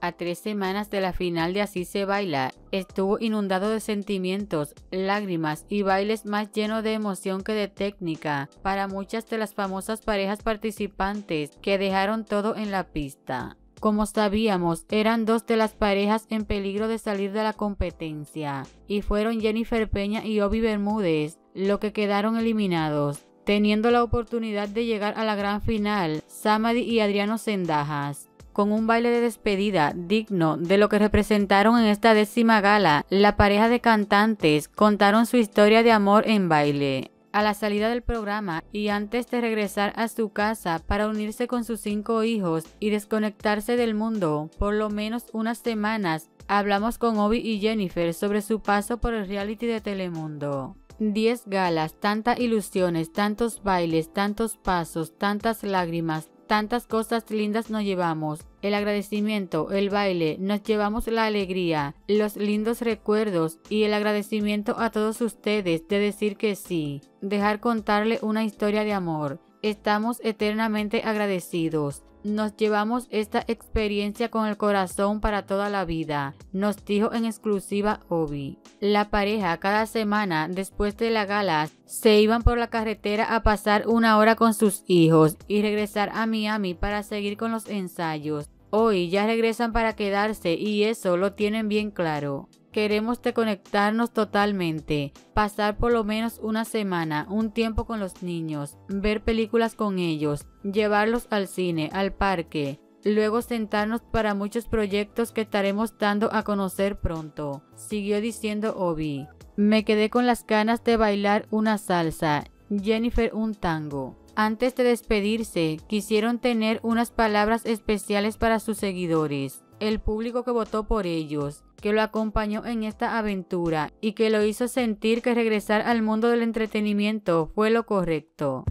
a tres semanas de la final de Así se baila, estuvo inundado de sentimientos, lágrimas y bailes más llenos de emoción que de técnica para muchas de las famosas parejas participantes que dejaron todo en la pista. Como sabíamos, eran dos de las parejas en peligro de salir de la competencia, y fueron Jennifer Peña y Obi Bermúdez, lo que quedaron eliminados, teniendo la oportunidad de llegar a la gran final, Samadi y Adriano Sendajas. Con un baile de despedida digno de lo que representaron en esta décima gala, la pareja de cantantes contaron su historia de amor en baile a la salida del programa y antes de regresar a su casa para unirse con sus cinco hijos y desconectarse del mundo por lo menos unas semanas, hablamos con Obi y Jennifer sobre su paso por el reality de Telemundo. Diez galas, tantas ilusiones, tantos bailes, tantos pasos, tantas lágrimas, tantas cosas lindas nos llevamos. El agradecimiento, el baile, nos llevamos la alegría, los lindos recuerdos y el agradecimiento a todos ustedes de decir que sí, dejar contarle una historia de amor. Estamos eternamente agradecidos. Nos llevamos esta experiencia con el corazón para toda la vida, nos dijo en exclusiva Obi. La pareja cada semana después de la gala se iban por la carretera a pasar una hora con sus hijos y regresar a Miami para seguir con los ensayos. Hoy ya regresan para quedarse y eso lo tienen bien claro. Queremos desconectarnos totalmente, pasar por lo menos una semana, un tiempo con los niños, ver películas con ellos, llevarlos al cine, al parque, luego sentarnos para muchos proyectos que estaremos dando a conocer pronto, siguió diciendo Obi. Me quedé con las ganas de bailar una salsa, Jennifer un tango. Antes de despedirse, quisieron tener unas palabras especiales para sus seguidores, el público que votó por ellos, que lo acompañó en esta aventura y que lo hizo sentir que regresar al mundo del entretenimiento fue lo correcto.